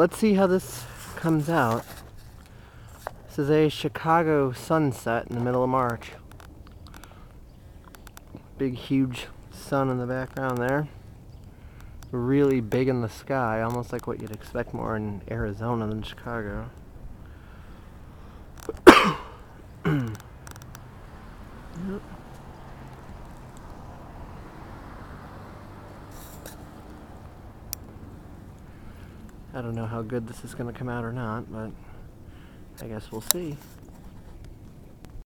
let's see how this comes out. This is a Chicago sunset in the middle of March. Big, huge sun in the background there. Really big in the sky, almost like what you'd expect more in Arizona than Chicago. I don't know how good this is going to come out or not, but I guess we'll see.